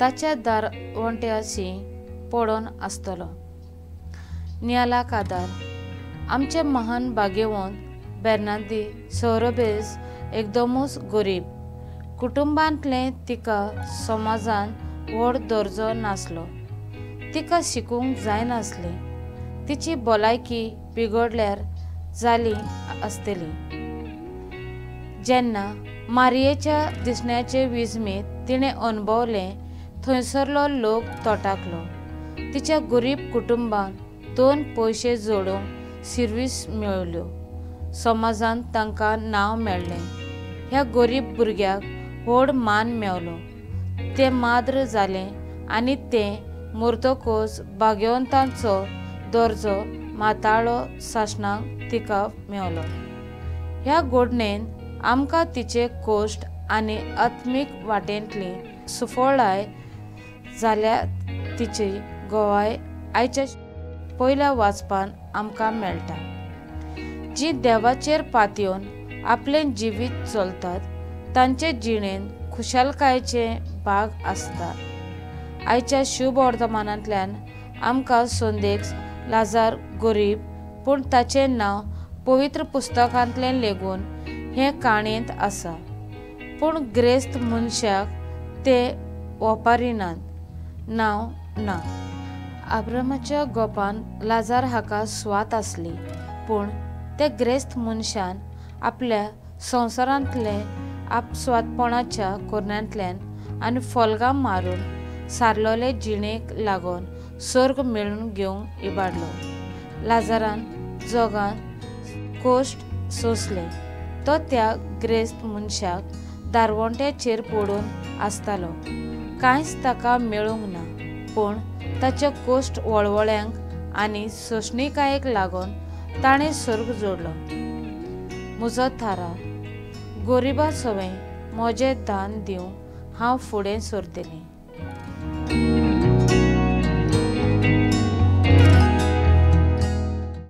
ताच्या दारवंट्याशी पडून आसतलो नियाला कादार आमचे महान बागेवंत बेर्नादी सौरभेस एकदमूच गरीब. कुटुंबांतले तिका समाजान व्हड दर्जो नासलो. तिका शिकूंक जायनासली. तिची भलायकी बिगडल्यार जाली आसतली जेन्ना मारयेच्या दिसण्याचे विजमेत तिणें अणभवलें थंयसरलो लोक तोटाकलो तिच्या गरीब कुटुंबान दोन पयशे जोडूंक सिर्वीस मेळल्यो समाजान तांकां नांव मेळ्ळें ह्या गरीब भुरग्याक व्हड मान मेवलो तें माद्र जालें आनी तें मरतकच भाग्यवंतांचो दर्जो माताळो शासनाक तिका मेवलो ह्या घडणेन आमकां तिचे कोश्ट आनी आत्मीक वाटेंतली सुफळाय जाल्या तिची गोवाय आयच्या पयल्या वाचपान आमकां मेळटा. जी देवाचेर पातयेवन आपलें जिवीत चलतात तांचे जिणेन खुशालकायेचे भाग आसता आयच्या शुभ वर्तमानांतल्यान आमकां संदेश लाजार गरीब पूण ताचें नांव पवित्र पुस्तकांतलें लेगून हे काणयेंत आसा. पूण ग्रेस्त मनशाक ते वापरिनात. नांव ना. आब्रमाच्या गोपान लाजार हाका स्वात आसली पूण ते ग्रेस्त मनशान आपल्या संवसारांतले आपस्वादपणाच्या कोरण्यांतल्यान आनी फोलगाम मारून सारलोले जिणेक लागून सर्ग मेळून घेवंक इबाडलो. लाजारान जोगान कोश्ट सोंसले. तो त्या ग्रेस्त मनशाक दारवंट्याचेर पडून आसतालो. कांयच ताका मेळूंक ना. पूण ताच्या कोश्ट वळवळ्यांक आनी सोंसणिकायेक लागून ताणें सर्ग जोडलो. म्हजो थारा गोरिबा सवें म्हजें दान दिवंक हांव फुडें सरतलें.